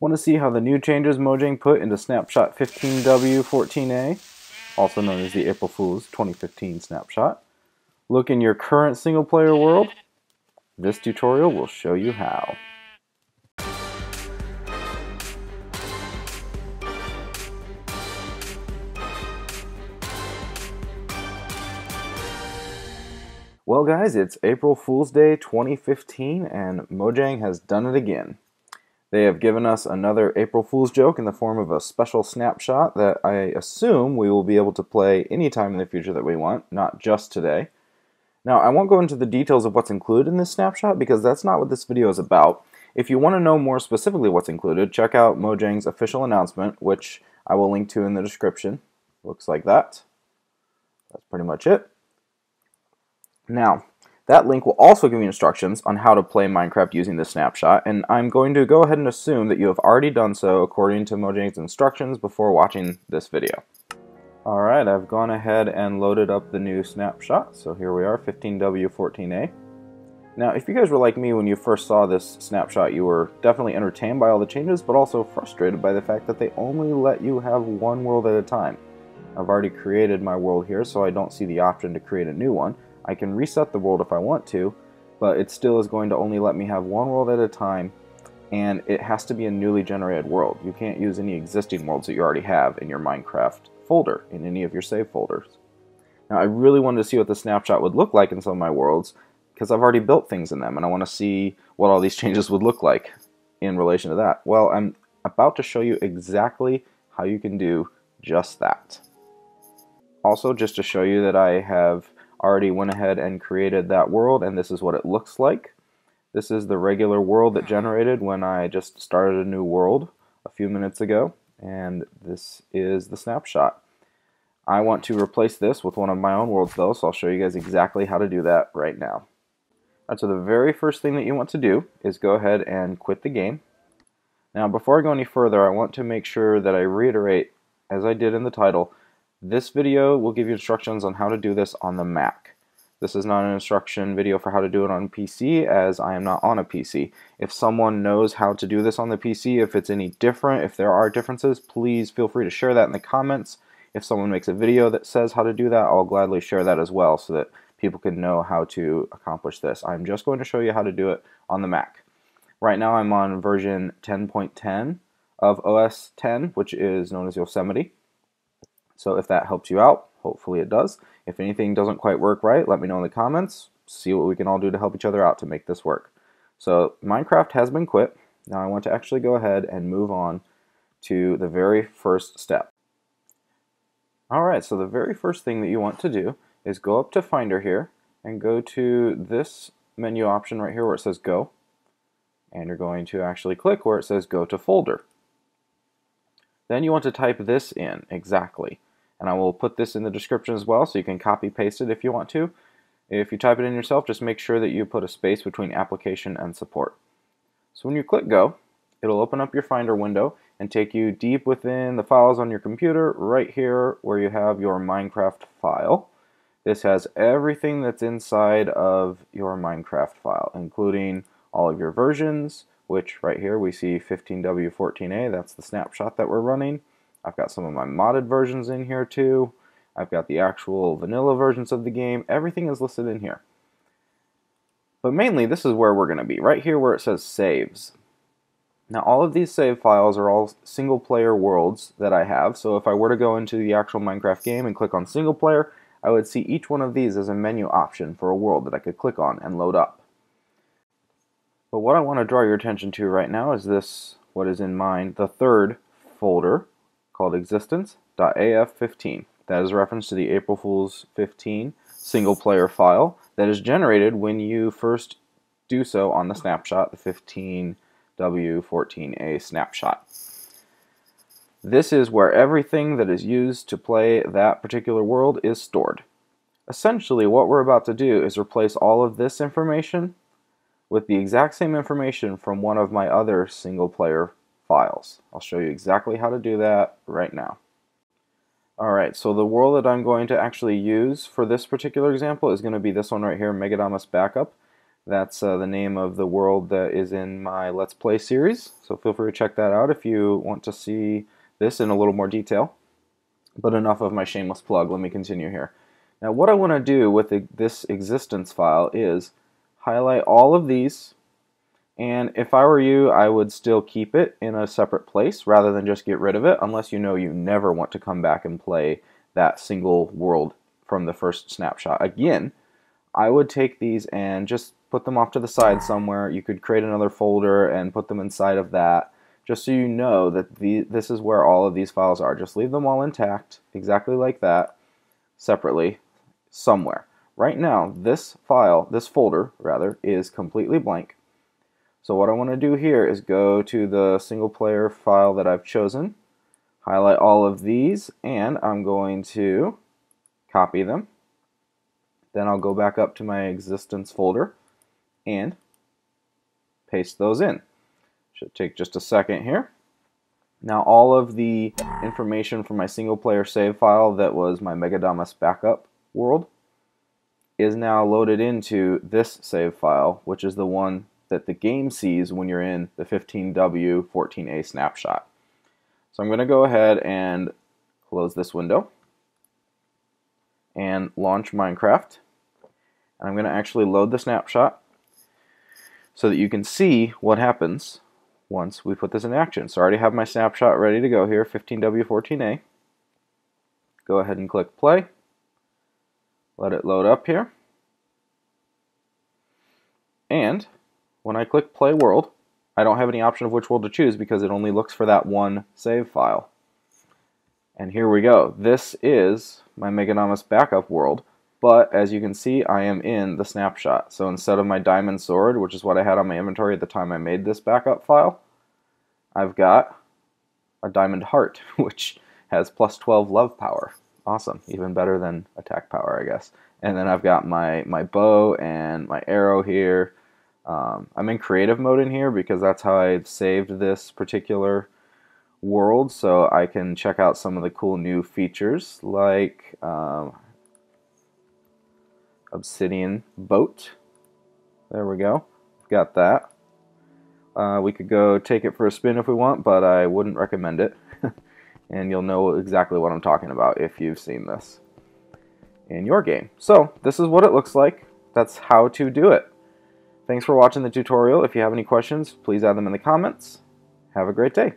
Want to see how the new changes Mojang put into Snapshot 15W14A, also known as the April Fool's 2015 snapshot? Look in your current single player world? This tutorial will show you how. Well guys, it's April Fool's Day 2015 and Mojang has done it again. They have given us another April Fool's joke in the form of a special snapshot that I assume we will be able to play anytime in the future that we want, not just today. Now, I won't go into the details of what's included in this snapshot because that's not what this video is about. If you want to know more specifically what's included, check out Mojang's official announcement, which I will link to in the description. Looks like that. That's pretty much it. Now, that link will also give you instructions on how to play Minecraft using this snapshot, and I'm going to go ahead and assume that you have already done so according to Mojang's instructions before watching this video. Alright, I've gone ahead and loaded up the new snapshot, so here we are, 15W14A. Now, if you guys were like me when you first saw this snapshot, you were definitely entertained by all the changes, but also frustrated by the fact that they only let you have one world at a time. I've already created my world here, so I don't see the option to create a new one. I can reset the world if I want to, but it still is going to only let me have one world at a time, and it has to be a newly generated world. You can't use any existing worlds that you already have in your Minecraft folder, in any of your save folders. Now, I really wanted to see what the snapshot would look like in some of my worlds, because I've already built things in them, and I want to see what all these changes would look like in relation to that. Well, I'm about to show you exactly how you can do just that. Also, just to show you that I have already went ahead and created that world and this is what it looks like. This is the regular world that generated when I just started a new world a few minutes ago and this is the snapshot. I want to replace this with one of my own worlds though so I'll show you guys exactly how to do that right now. Right, so the very first thing that you want to do is go ahead and quit the game. Now before I go any further I want to make sure that I reiterate as I did in the title this video will give you instructions on how to do this on the Mac. This is not an instruction video for how to do it on PC as I am not on a PC. If someone knows how to do this on the PC, if it's any different, if there are differences, please feel free to share that in the comments. If someone makes a video that says how to do that, I'll gladly share that as well so that people can know how to accomplish this. I'm just going to show you how to do it on the Mac. Right now I'm on version 10.10 of OS 10, which is known as Yosemite. So if that helps you out, hopefully it does. If anything doesn't quite work right, let me know in the comments. See what we can all do to help each other out to make this work. So Minecraft has been quit. Now I want to actually go ahead and move on to the very first step. Alright, so the very first thing that you want to do is go up to Finder here and go to this menu option right here where it says Go. And you're going to actually click where it says Go to Folder. Then you want to type this in exactly and I will put this in the description as well so you can copy paste it if you want to. If you type it in yourself, just make sure that you put a space between application and support. So when you click go, it'll open up your Finder window and take you deep within the files on your computer, right here where you have your Minecraft file. This has everything that's inside of your Minecraft file, including all of your versions, which right here we see 15W14A, that's the snapshot that we're running. I've got some of my modded versions in here too. I've got the actual vanilla versions of the game. Everything is listed in here. But mainly, this is where we're going to be, right here where it says saves. Now, all of these save files are all single player worlds that I have, so if I were to go into the actual Minecraft game and click on single player, I would see each one of these as a menu option for a world that I could click on and load up. But what I want to draw your attention to right now is this, what is in mind, the third folder, called existence.af15. That is a reference to the April Fool's 15 single player file that is generated when you first do so on the snapshot, the 15W14A snapshot. This is where everything that is used to play that particular world is stored. Essentially, what we're about to do is replace all of this information with the exact same information from one of my other single player files. I'll show you exactly how to do that right now. Alright, so the world that I'm going to actually use for this particular example is going to be this one right here, Megadamus Backup. That's uh, the name of the world that is in my Let's Play series, so feel free to check that out if you want to see this in a little more detail. But enough of my shameless plug, let me continue here. Now what I want to do with this existence file is highlight all of these and if I were you, I would still keep it in a separate place rather than just get rid of it unless you know you never want to come back and play that single world from the first snapshot. Again, I would take these and just put them off to the side somewhere. You could create another folder and put them inside of that just so you know that the, this is where all of these files are. Just leave them all intact, exactly like that, separately, somewhere. Right now, this file, this folder, rather, is completely blank. So what I want to do here is go to the single player file that I've chosen, highlight all of these, and I'm going to copy them. Then I'll go back up to my existence folder and paste those in. Should take just a second here. Now all of the information from my single player save file that was my Megadamas backup world is now loaded into this save file, which is the one that the game sees when you're in the 15W 14A snapshot. So I'm going to go ahead and close this window and launch Minecraft. And I'm going to actually load the snapshot so that you can see what happens once we put this in action. So I already have my snapshot ready to go here, 15W14A. Go ahead and click play. Let it load up here. And when I click play world, I don't have any option of which world to choose because it only looks for that one save file. And here we go. This is my Megadamas backup world, but as you can see, I am in the snapshot. So instead of my diamond sword, which is what I had on my inventory at the time I made this backup file, I've got a diamond heart, which has plus 12 love power. Awesome, even better than attack power, I guess. And then I've got my, my bow and my arrow here, um, I'm in creative mode in here because that's how I've saved this particular world. So I can check out some of the cool new features like um, obsidian boat. There we go. Got that. Uh, we could go take it for a spin if we want but I wouldn't recommend it. And you'll know exactly what I'm talking about if you've seen this in your game. So this is what it looks like. That's how to do it Thanks for watching the tutorial. If you have any questions, please add them in the comments. Have a great day.